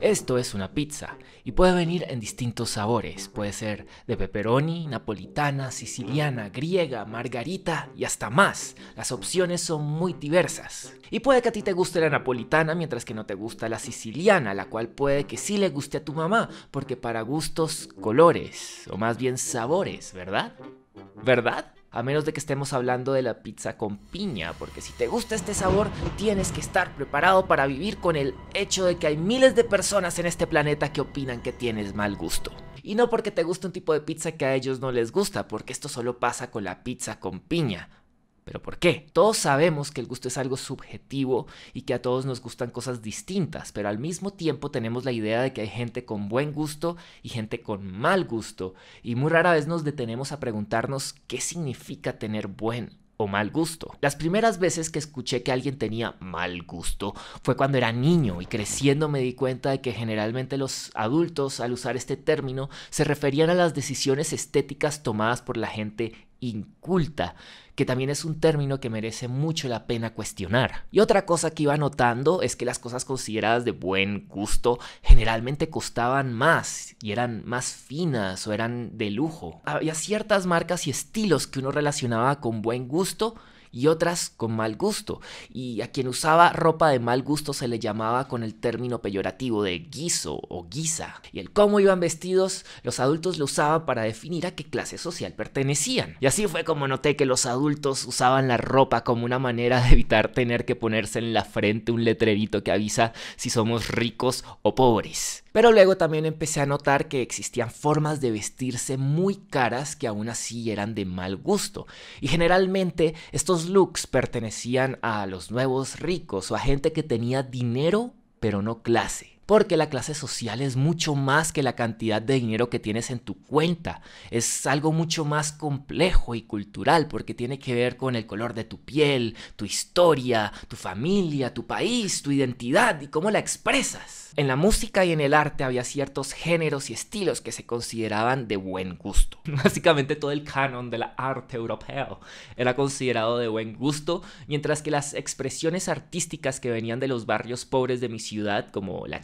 Esto es una pizza y puede venir en distintos sabores. Puede ser de pepperoni, napolitana, siciliana, griega, margarita y hasta más. Las opciones son muy diversas. Y puede que a ti te guste la napolitana mientras que no te gusta la siciliana, la cual puede que sí le guste a tu mamá, porque para gustos colores, o más bien sabores, ¿verdad? ¿Verdad? A menos de que estemos hablando de la pizza con piña, porque si te gusta este sabor, tienes que estar preparado para vivir con el hecho de que hay miles de personas en este planeta que opinan que tienes mal gusto. Y no porque te guste un tipo de pizza que a ellos no les gusta, porque esto solo pasa con la pizza con piña. ¿Pero por qué? Todos sabemos que el gusto es algo subjetivo y que a todos nos gustan cosas distintas, pero al mismo tiempo tenemos la idea de que hay gente con buen gusto y gente con mal gusto, y muy rara vez nos detenemos a preguntarnos qué significa tener buen o mal gusto. Las primeras veces que escuché que alguien tenía mal gusto fue cuando era niño y creciendo me di cuenta de que generalmente los adultos al usar este término se referían a las decisiones estéticas tomadas por la gente inculta, que también es un término que merece mucho la pena cuestionar. Y otra cosa que iba notando es que las cosas consideradas de buen gusto generalmente costaban más y eran más finas o eran de lujo. Había ciertas marcas y estilos que uno relacionaba con buen gusto y otras con mal gusto. Y a quien usaba ropa de mal gusto se le llamaba con el término peyorativo de guiso o guisa. Y el cómo iban vestidos, los adultos lo usaban para definir a qué clase social pertenecían. Y así fue como noté que los adultos usaban la ropa como una manera de evitar tener que ponerse en la frente un letrerito que avisa si somos ricos o pobres. Pero luego también empecé a notar que existían formas de vestirse muy caras que aún así eran de mal gusto. Y generalmente estos looks pertenecían a los nuevos ricos o a gente que tenía dinero pero no clase. Porque la clase social es mucho más que la cantidad de dinero que tienes en tu cuenta. Es algo mucho más complejo y cultural porque tiene que ver con el color de tu piel, tu historia, tu familia, tu país, tu identidad y cómo la expresas. En la música y en el arte había ciertos géneros y estilos que se consideraban de buen gusto. Básicamente todo el canon de la arte europeo era considerado de buen gusto, mientras que las expresiones artísticas que venían de los barrios pobres de mi ciudad, como la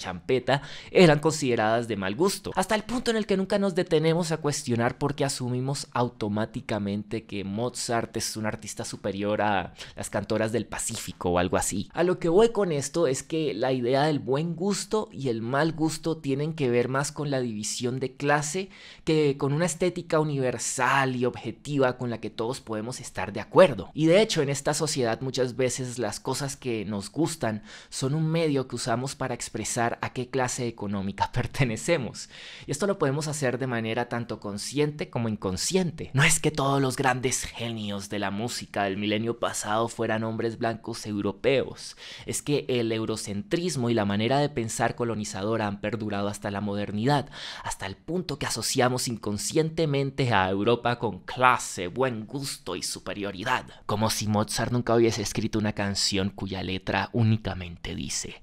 eran consideradas de mal gusto. Hasta el punto en el que nunca nos detenemos a cuestionar por qué asumimos automáticamente que Mozart es un artista superior a las cantoras del Pacífico o algo así. A lo que voy con esto es que la idea del buen gusto y el mal gusto tienen que ver más con la división de clase que con una estética universal y objetiva con la que todos podemos estar de acuerdo. Y de hecho en esta sociedad muchas veces las cosas que nos gustan son un medio que usamos para expresar a qué clase económica pertenecemos. Y esto lo podemos hacer de manera tanto consciente como inconsciente. No es que todos los grandes genios de la música del milenio pasado fueran hombres blancos europeos, es que el eurocentrismo y la manera de pensar colonizadora han perdurado hasta la modernidad, hasta el punto que asociamos inconscientemente a Europa con clase, buen gusto y superioridad, como si Mozart nunca hubiese escrito una canción cuya letra únicamente dice,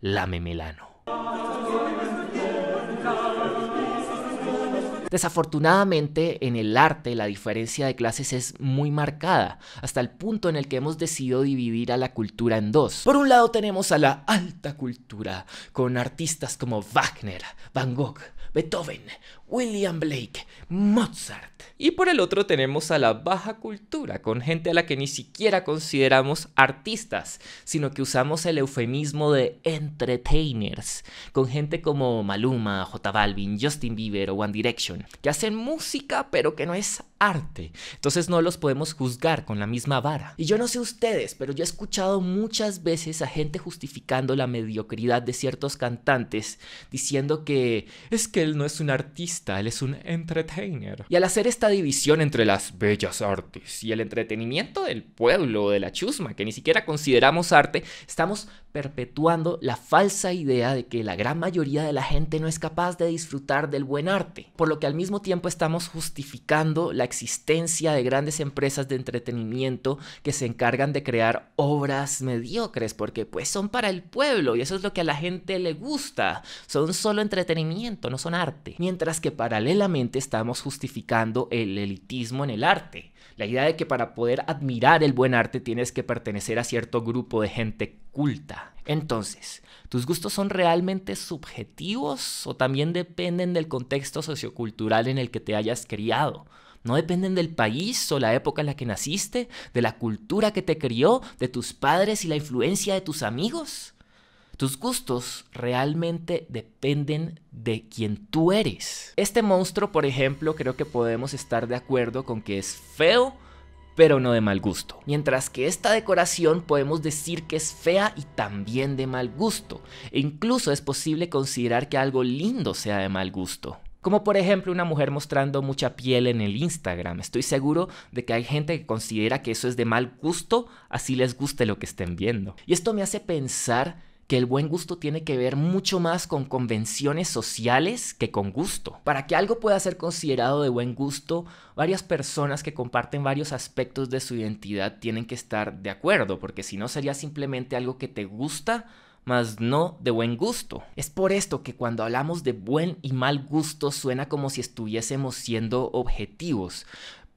lame melano. Desafortunadamente, en el arte la diferencia de clases es muy marcada, hasta el punto en el que hemos decidido dividir a la cultura en dos. Por un lado tenemos a la alta cultura, con artistas como Wagner, Van Gogh, Beethoven, William Blake, Mozart. Y por el otro tenemos a la baja cultura, con gente a la que ni siquiera consideramos artistas, sino que usamos el eufemismo de entertainers, con gente como Maluma, J Balvin, Justin Bieber o One Direction, que hacen música pero que no es arte. Entonces no los podemos juzgar con la misma vara. Y yo no sé ustedes, pero yo he escuchado muchas veces a gente justificando la mediocridad de ciertos cantantes, diciendo que es que él no es un artista, él es un entertainer. Y al hacer esta división entre las bellas artes y el entretenimiento del pueblo, de la chusma, que ni siquiera consideramos arte, estamos perpetuando la falsa idea de que la gran mayoría de la gente no es capaz de disfrutar del buen arte, por lo que al mismo tiempo estamos justificando la existencia de grandes empresas de entretenimiento que se encargan de crear obras mediocres, porque pues son para el pueblo y eso es lo que a la gente le gusta, son solo entretenimiento, no son son arte. Mientras que paralelamente estamos justificando el elitismo en el arte. La idea de que para poder admirar el buen arte tienes que pertenecer a cierto grupo de gente culta. Entonces, ¿tus gustos son realmente subjetivos o también dependen del contexto sociocultural en el que te hayas criado? No dependen del país o la época en la que naciste, de la cultura que te crió, de tus padres y la influencia de tus amigos. Tus gustos realmente dependen de quien tú eres. Este monstruo, por ejemplo, creo que podemos estar de acuerdo con que es feo, pero no de mal gusto. Mientras que esta decoración podemos decir que es fea y también de mal gusto. E incluso es posible considerar que algo lindo sea de mal gusto. Como por ejemplo una mujer mostrando mucha piel en el Instagram. Estoy seguro de que hay gente que considera que eso es de mal gusto, así les guste lo que estén viendo. Y esto me hace pensar que el buen gusto tiene que ver mucho más con convenciones sociales que con gusto. Para que algo pueda ser considerado de buen gusto, varias personas que comparten varios aspectos de su identidad tienen que estar de acuerdo, porque si no sería simplemente algo que te gusta, mas no de buen gusto. Es por esto que cuando hablamos de buen y mal gusto suena como si estuviésemos siendo objetivos,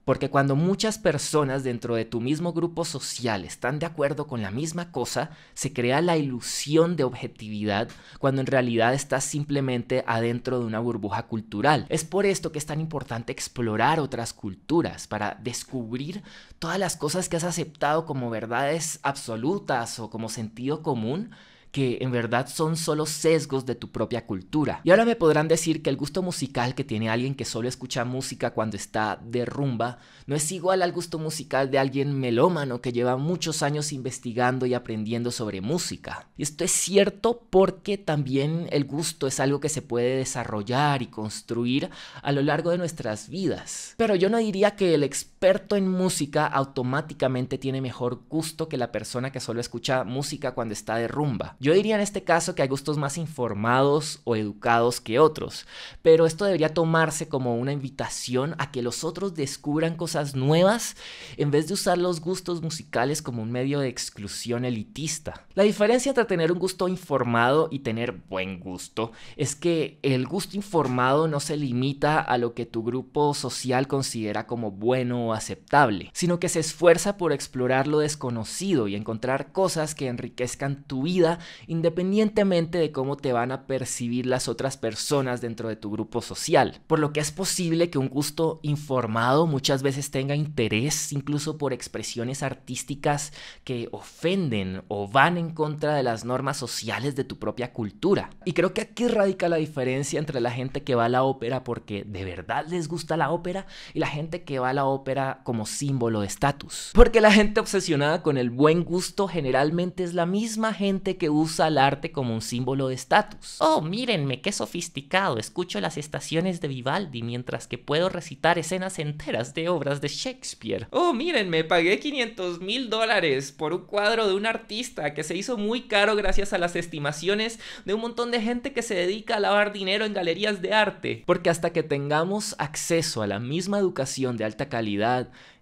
porque cuando muchas personas dentro de tu mismo grupo social están de acuerdo con la misma cosa, se crea la ilusión de objetividad cuando en realidad estás simplemente adentro de una burbuja cultural. Es por esto que es tan importante explorar otras culturas para descubrir todas las cosas que has aceptado como verdades absolutas o como sentido común que en verdad son solo sesgos de tu propia cultura. Y ahora me podrán decir que el gusto musical que tiene alguien que solo escucha música cuando está de rumba no es igual al gusto musical de alguien melómano que lleva muchos años investigando y aprendiendo sobre música. Y esto es cierto porque también el gusto es algo que se puede desarrollar y construir a lo largo de nuestras vidas. Pero yo no diría que el experto en música automáticamente tiene mejor gusto que la persona que solo escucha música cuando está de rumba. Yo diría en este caso que hay gustos más informados o educados que otros, pero esto debería tomarse como una invitación a que los otros descubran cosas nuevas en vez de usar los gustos musicales como un medio de exclusión elitista. La diferencia entre tener un gusto informado y tener buen gusto es que el gusto informado no se limita a lo que tu grupo social considera como bueno aceptable, sino que se esfuerza por explorar lo desconocido y encontrar cosas que enriquezcan tu vida independientemente de cómo te van a percibir las otras personas dentro de tu grupo social. Por lo que es posible que un gusto informado muchas veces tenga interés incluso por expresiones artísticas que ofenden o van en contra de las normas sociales de tu propia cultura. Y creo que aquí radica la diferencia entre la gente que va a la ópera porque de verdad les gusta la ópera y la gente que va a la ópera como símbolo de estatus. Porque la gente obsesionada con el buen gusto generalmente es la misma gente que usa el arte como un símbolo de estatus. Oh, mírenme, qué sofisticado. Escucho las estaciones de Vivaldi mientras que puedo recitar escenas enteras de obras de Shakespeare. Oh, mírenme, pagué 500 mil dólares por un cuadro de un artista que se hizo muy caro gracias a las estimaciones de un montón de gente que se dedica a lavar dinero en galerías de arte. Porque hasta que tengamos acceso a la misma educación de alta calidad,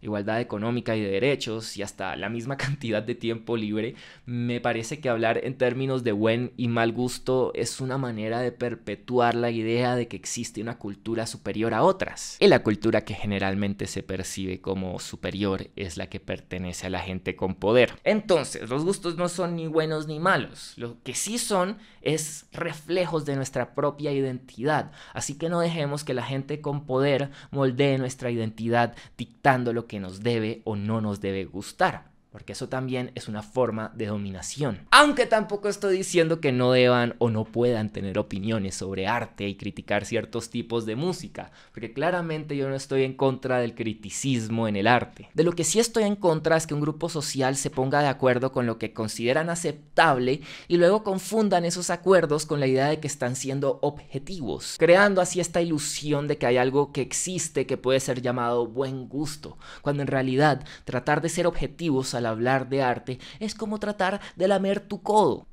igualdad económica y de derechos y hasta la misma cantidad de tiempo libre, me parece que hablar en términos de buen y mal gusto es una manera de perpetuar la idea de que existe una cultura superior a otras. Y la cultura que generalmente se percibe como superior es la que pertenece a la gente con poder. Entonces, los gustos no son ni buenos ni malos. Lo que sí son es reflejos de nuestra propia identidad. Así que no dejemos que la gente con poder moldee nuestra identidad dictando lo que nos debe o no nos debe gustar porque eso también es una forma de dominación. Aunque tampoco estoy diciendo que no deban o no puedan tener opiniones sobre arte y criticar ciertos tipos de música, porque claramente yo no estoy en contra del criticismo en el arte. De lo que sí estoy en contra es que un grupo social se ponga de acuerdo con lo que consideran aceptable y luego confundan esos acuerdos con la idea de que están siendo objetivos, creando así esta ilusión de que hay algo que existe que puede ser llamado buen gusto, cuando en realidad tratar de ser objetivos al hablar de arte es como tratar de lamer tu codo.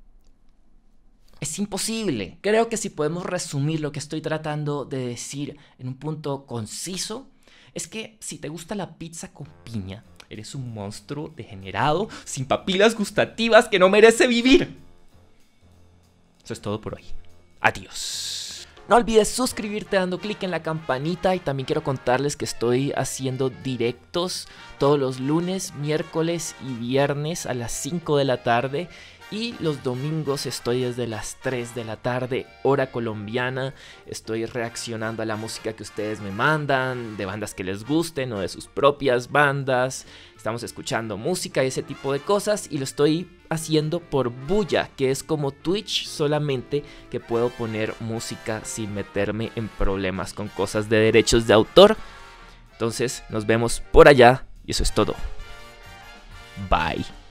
Es imposible. Creo que si podemos resumir lo que estoy tratando de decir en un punto conciso, es que si te gusta la pizza con piña, eres un monstruo degenerado, sin papilas gustativas que no merece vivir. Eso es todo por hoy. Adiós. No olvides suscribirte dando clic en la campanita y también quiero contarles que estoy haciendo directos todos los lunes, miércoles y viernes a las 5 de la tarde. Y los domingos estoy desde las 3 de la tarde, hora colombiana. Estoy reaccionando a la música que ustedes me mandan, de bandas que les gusten o de sus propias bandas. Estamos escuchando música y ese tipo de cosas. Y lo estoy haciendo por Buya, que es como Twitch, solamente que puedo poner música sin meterme en problemas con cosas de derechos de autor. Entonces nos vemos por allá y eso es todo. Bye.